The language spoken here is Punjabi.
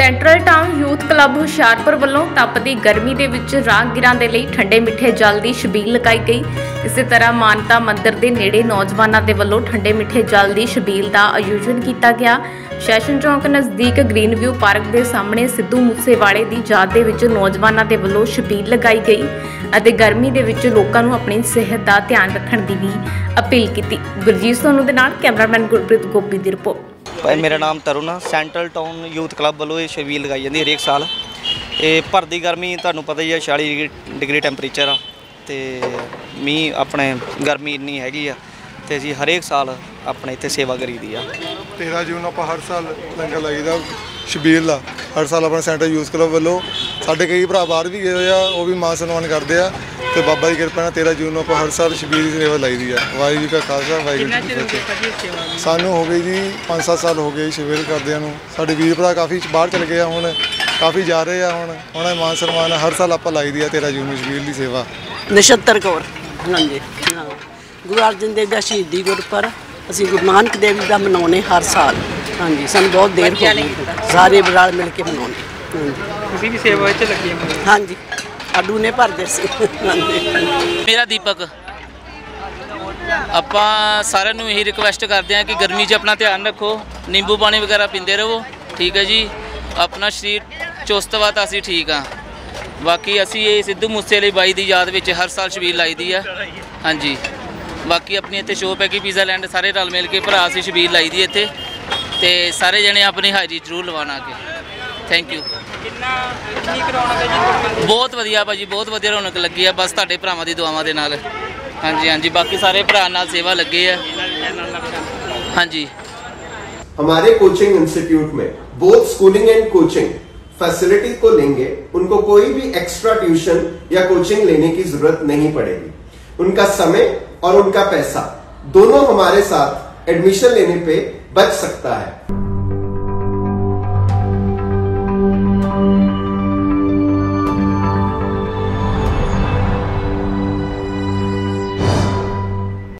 Central town youth club Hoshiarpur ਵੱਲੋਂ ਤਪਦੀ ਗਰਮੀ ਦੇ ਵਿੱਚ ਰਾਹਗੀਰਾਂ ਦੇ ਲਈ ਠੰਡੇ ਮਿੱਠੇ ਜਲ ਦੀ ਛਬੀਲ ਲਗਾਈ ਗਈ। ਇਸੇ ਤਰ੍ਹਾਂ ਮਾਨਤਾ ਮੰਦਿਰ ਦੇ ਨੇੜੇ ਨੌਜਵਾਨਾਂ ਦੇ ਵੱਲੋਂ ਠੰਡੇ ਮਿੱਠੇ ਜਲ ਦੀ ਛਬੀਲ ਦਾ ਆਯੋਜਨ ਕੀਤਾ ਗਿਆ। ਸੈਸ਼ਨ ਚੌਂਕ ਨਜ਼ਦੀਕ ਗ੍ਰੀਨ ਵਿਊ ਪਾਰਕ ਦੇ ਸਾਹਮਣੇ ਸਿੱਧੂ ਮੂਸੇਵਾਲੇ ਦੀ ਯਾਦ ਦੇ ਵਿੱਚ ਨੌਜਵਾਨਾਂ ਦੇ ਵੱਲੋਂ ਛਬੀਲ ਲਗਾਈ ਗਈ ਅਤੇ ਗਰਮੀ ਦੇ ਵਿੱਚ ਲੋਕਾਂ ਨੂੰ ਆਪਣੀ ਸਿਹਤ ਦਾ ਧਿਆਨ ਰੱਖਣ ਦੀ ਵੀ ਅਪੀਲ ਕੀਤੀ। ਗੁਰਜੀਤ ਸੋਨੂ ਦੇ ਨਾਲ ਕੈਮਰਾਮੈਨ ਗੁਰਪ੍ਰੀਤ ਗੋਪੀ ਦੀ ਰਿਪੋਰਟ। ਭਾਈ, ਮੇਰਾ ਨਾਮ ਤਰੁਣ ਆ। ਸੈਂਟਰਲ ਟਾਊਨ ਯੂਥ ਕਲੱਬ ਵੱਲੋਂ ਇਹ ਛਬੀਲ ਲਗਾਈ ਜਾਂਦੀ ਹਰੇਕ ਸਾਲ। ਇਹ ਭਰ ਦੀ ਗਰਮੀ ਤੁਹਾਨੂੰ ਪਤਾ ਹੀ ਆ 46 ਡਿਗਰੀ- ਡਿਗਰੀ ਟੈਂਪਰੇਚਰ ਆ। ਤੇ ਮੀਂਹ ਆਪਣੇ ਗਰਮੀ ਇੰਨੀ ਹੈਗੀ ਆ, ਤੇ ਅਸੀਂ ਹਰੇਕ ਸਾਲ ਆਪਣੇ ਇੱਥੇ ਸੇਵਾ ਕਰੀਦੀ ਆ। 13 ਜੂਨ ਆਪਾਂ ਹਰ ਸਾਲ ਲੰਗਰ ਲਾਈਦਾ, ਸ਼ਬੀਲ ਦਾ ਹਰ ਸਾਲ ਆਪਣਾ ਸੈਂਟਰ ਯੂਥ ਕਲੱਬ ਵੱਲੋਂ ਸਾਡੇ ਕਈ ਭਰਾ ਬਾਹਰ ਵੀ ਗਏ ਹੋਏ ਆ ਉਹ ਵੀ ਮਾਨ ਸਨਮਾਨ ਕਰਦੇ ਆ ਤੇ ਬਾਬਾ ਦੀ ਕਿਰਪਾ ਨਾਲ 13 ਜੂਨ ਨੂੰ ਆਪਾਂ ਹਰ ਸਾਲ ਸ਼ਬੀਲ ਦੀ ਸੇਵਾ ਲਾਈਦੀ ਆ। ਵਾਹਿਗੁਰੂ ਜੀ ਕਾ ਖਾਲਸਾ ਵਾਹਿਗੁਰੂ ਜੀ ਕੀ ਫਤਿਹ। ਸਾਨੂੰ ਹੋ ਗਈ ਜੀ 5-7 ਸਾਲ ਹੋ ਗਏ ਸ਼ਬੀਲ ਕਰਦਿਆਂ ਨੂੰ। ਸਾਡੇ ਵੀਰ ਭਰਾ ਕਾਫੀ ਬਾਹਰ ਚਲੇ ਗਏ ਆ ਹੁਣ ਕਾਫੀ ਜਾ ਰਹੇ ਆ ਹੁਣ। ਹੁਣ ਇਹ ਮਾਨ ਸਨਮਾਨ ਹਰ ਸਾਲ ਆਪਾਂ ਲਾਈਦੀ ਆ 13 ਜੂਨ ਨੂੰ ਸ਼ਬੀਲ ਦੀ ਸੇਵਾ। ਨਛੱਤਰ ਕੌਰ। ਹਾਂਜੀ ਹਾਂ ਗੁਰੂ ਅਰਜਨ ਦੇਵ ਦਾ ਸ਼ਹੀਦੀ ਗੁਰਪੁਰਬ ਅਸੀਂ ਗੁਰੂ ਨਾਨਕ ਦੇਵ ਜੀ ਦਾ ਮਨਾਉਨੇ ਹਰ ਸਾਲ। ਹਾਂਜੀ ਸਾਨੂੰ ਬਹੁਤ ਦੇਰ ਹੋ ਗਈ। ਸਾਰੇ ਬਰਾਲ ਮਿਲ ਕੇ ਮਨਾਉਨੇ ਤੁਸੀਂ ਵੀ ਸੇਵਾ ਵਿੱਚ ਲੱਗੇ ਹੋ। ਹਾਂਜੀ। ਆਡੂ ਨੇ ਭਰਦੇ ਸੀ। ਮੇਰਾ ਦੀਪਕ। ਆਪਾਂ ਸਾਰਿਆਂ ਨੂੰ ਇਹੀ ਰਿਕਵੈਸਟ ਕਰਦੇ ਹਾਂ ਕਿ ਗਰਮੀ 'ਚ ਆਪਣਾ ਧਿਆਨ ਰੱਖੋ ਨਿੰਬੂ ਪਾਣੀ ਵਗੈਰਾ ਪੀਂਦੇ ਰਹੋ ਠੀਕ ਹੈ ਜੀ। ਆਪਣਾ ਸਰੀਰ ਚੁਸਤ ਵਾ ਤਾਂ ਅਸੀਂ ਠੀਕ ਆ ਬਾਕੀ ਅਸੀਂ ਇਹ ਸਿੱਧੂ ਮੂਸੇ ਵਾਲੀ ਬਾਈ ਦੀ ਯਾਦ ਵਿੱਚ ਹਰ ਸਾਲ ਛਬੀਲ ਲਾਈਦੀ ਆ। ਹਾਂਜੀ। ਬਾਕੀ ਆਪਣੀ ਇੱਥੇ ਸ਼ੋਪ ਹੈ ਕਿ ਪੀਜ਼ਾ ਲੈਂਡ ਸਾਰੇ ਰਲ ਮਿਲ ਕੇ ਭਰਾ ਅਸੀਂ ਛਬੀਲ ਲਾਈਦੀ ਇੱਥੇ। ਤੇ ਸਾਰੇ ਜਣੇ ਆਪਣੀ ਹਾਜ਼ਰੀ ਜ਼ਰੂਰ ਲਵਾਉਣਾ ਅੱਗੇ ਥੈਂਕ ਯੂ ਕਿੰਨਾ ਕੀ ਕਰਾਉਣਾ ਹੈ ਜੀ ਬਹੁਤ ਵਧੀਆ ਭਾਜੀ ਬਹੁਤ ਵਧੀਆ ਰੌਣਕ ਲੱਗੀ ਆ ਬਸ ਤੁਹਾਡੇ ਭਰਾਵਾਂ ਦੀ ਦੁਆਵਾਂ ਦੇ ਨਾਲ ਹਾਂਜੀ ਹਾਂਜੀ ਬਾਕੀ ਸਾਰੇ ਭਰਾ ਨਾਲ ਸੇਵਾ ਲੱਗੇ ਆ ਹਾਂਜੀ हमारे कोचिंग इंस्टीट्यूट में both schooling and coaching facility को लेंगे उनको कोई भी एक्स्ट्रा ट्यूशन या कोचिंग लेने की जरूरत नहीं पड़ेगी उनका समय और उनका पैसा दोनों हमारे साथ एडमिशन लेने पे बच सकता है